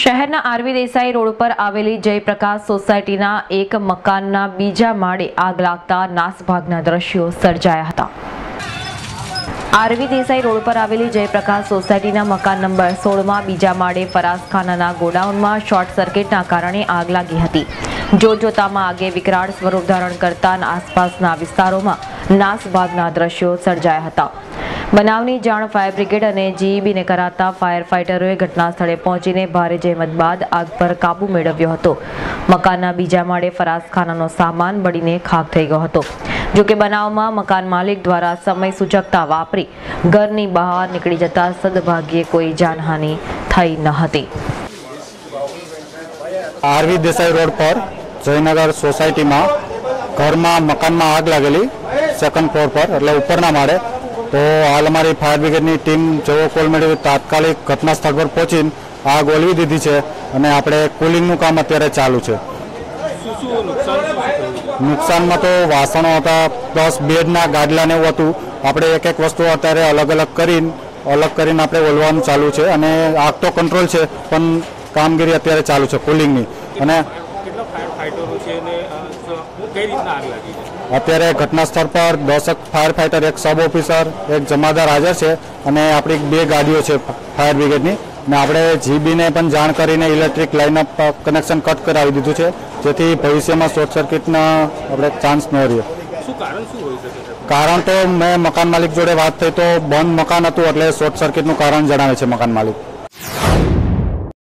શહેરના RV Desai road પર આવેલી જયપ્રકાશ સોસાયટીના એક મકાનના બીજા માળે આગ લાગતા નાસભાગના દ્રશ્યો સર્જાયા હતા. આરવી દેસાઈ રોડ પર આવેલી જયપ્રકાશ સોસાયટીના મકાન નંબર સોળમાં બીજા માળે ફરાસખાનાના ગોડાઉનમાં શોર્ટ સર્કિટના કારણે આગ લાગી હતી. જોતજોતામાં આગે વિકરાળ સ્વરૂપ ધારણ કરતા આસપાસના વિસ્તારોમાં નાસભાગના દ્રશ્યો સર્જાયા હતા. બનાવની જાણ ફાયર બ્રિગેડ અને જીઈબીને કરાતા ફાયર ફાઇટરોએ ઘટના સ્થળે પહોંચીને ભારે જહેમત બાદ આગ પર કાબુ મેળવ્યો હતો. મકાનના બીજા માળે ફરાસખાનાનો સામાન બળીને ખાક થઈ ગયો હતો. જોકે બનાવમાં મકાન માલિક દ્વારા સમય સૂચકતા વાપરી ઘરની બહાર નીકળી જતા સદભાગ્યે કોઈ જાનહાનિ થઈ ન હતી. આરવી દેસાઈ રોડ પર જયનગર સોસાયટીમાં ઘરમાં મકાનમાં આગ લાગેલી સેકન્ડ ફ્લોર પર, એટલે ઉપરના માળે તો હાલ અમારી ફાયર બ્રિગેડની ટીમ જેવો કોલ મેળવી તાત્કાલિક ઘટના સ્થળ પર પહોંચીને આગ ઓલવી દીધી છે અને આપણે કુલિંગનું કામ અત્યારે ચાલુ છે. નુકસાનમાં તો વાસણો હતા પ્લસ બેડના ગાડલાને એવું હતું. આપણે એક એક વસ્તુ અત્યારે અલગ અલગ કરીને અલગ કરીને આપણે ઓલવાનું ચાલુ છે અને આગ તો કંટ્રોલ છે પણ કામગીરી અત્યારે ચાલુ છે કુલિંગની અને કેટલા છે અને કઈ રીતના આગ લાગી છે? અત્યારે ઘટના સ્થળ પર દસક ફાયર ફાઇટર એક સબ ઓફિસર એક જમાદાર હાજર છે અને આપણી બે ગાડીઓ છે ફાયર બ્રિગેડની. અને આપણે જીબીને પણ જાણ કરીને ઇલેક્ટ્રિક લાઇન કનેક્શન કટ કરાવી દીધું છે જેથી ભવિષ્યમાં શોર્ટ સર્કિટના આપણે ચાન્સ ન રહે શું કારણ શું હોઈ શકે છે? કારણ તો મેં મકાન માલિક જોડે વાત થઈ તો બંધ મકાન હતું એટલે શોર્ટ સર્કિટનું કારણ જણાવે છે મકાન માલિક.